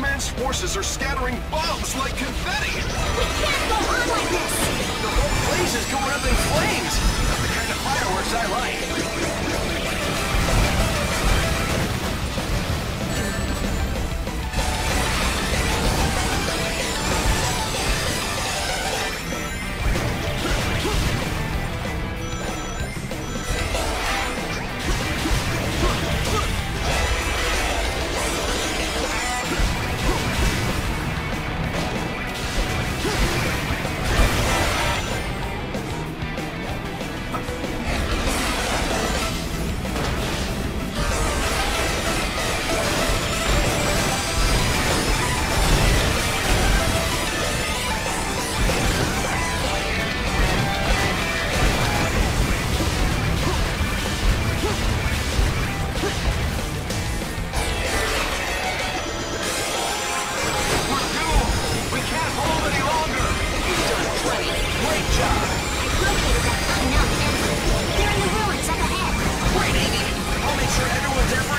Man's forces are scattering bombs like confetti! We can't go on like this!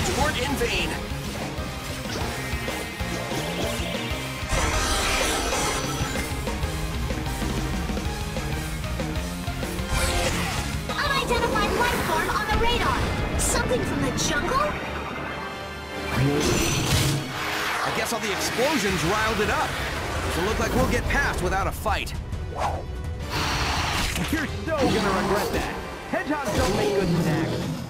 Everyone's efforts weren't in vain! Unidentified life form on the radar. Something from the jungle? I guess all the explosions riled it up. Doesn't look like we'll get past without a fight. You're so gonna regret that. Hedgehogs don't make good snacks.